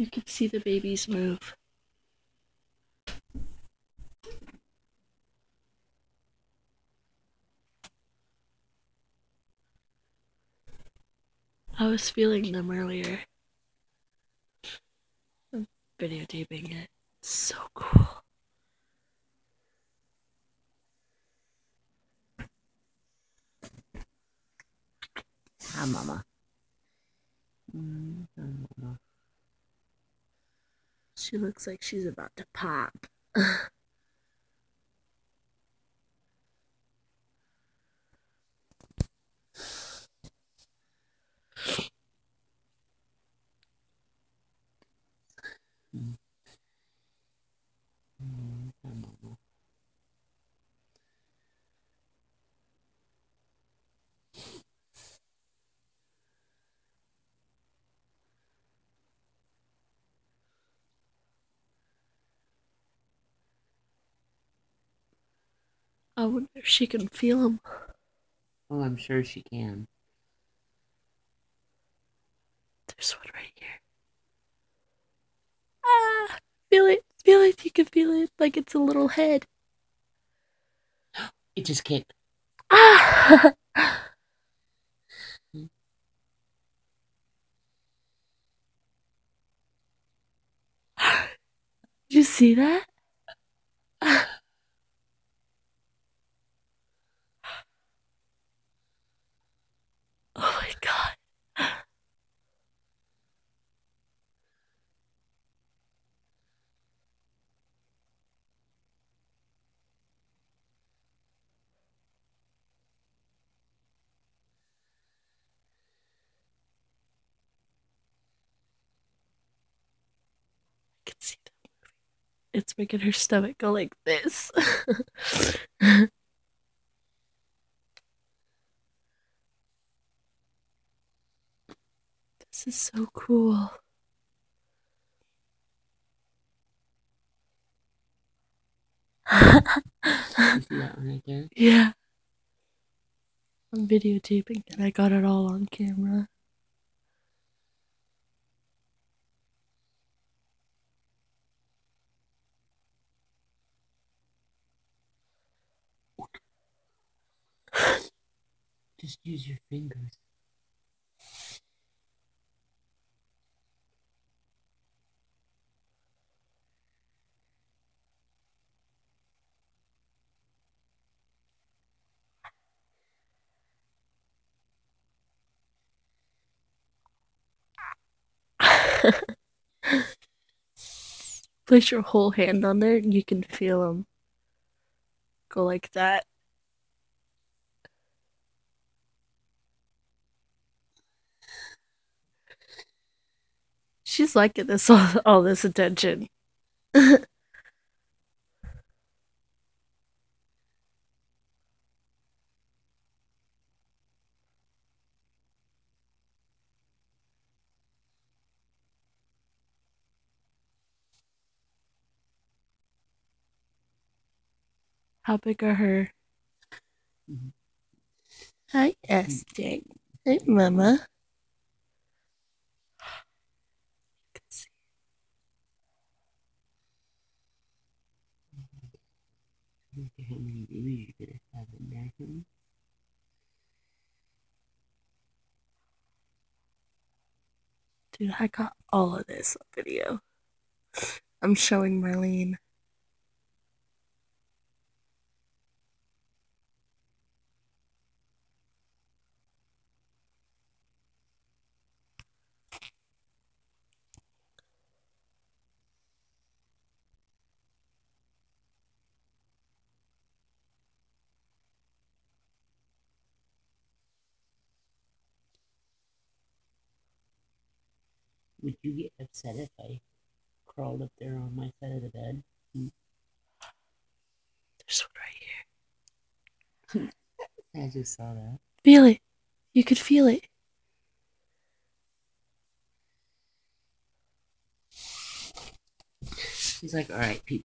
You can see the babies move. I was feeling them earlier. I'm videotaping it. It's so cool. Hi, Mama. Mm, hi, Mama. She looks like she's about to pop. Mm, hi, Mama. I wonder if she can feel them. Oh, I'm sure she can. There's one right here. Ah! Feel it. Feel it. You can feel it like it's a little head. It just kicked. Ah! Did you see that? Oh my god. I can see them moving. It's making her stomach go like this. this is so cool. You see that one right yeah. I'm videotaping and I got it all on camera. Just use your fingers. Place your whole hand on there and you can feel them go like that. She's liking this all, all this attention. How big are her? Mhm. Hi, Esther. Hey, Mama. Look at how many you're have in honey. Dude, I got all of this video. I'm showing Marlene. Would you get upset if I crawled up there on my side of the bed? There's one right here. I just saw that. Feel it. You could feel it. He's like, all right, Pete,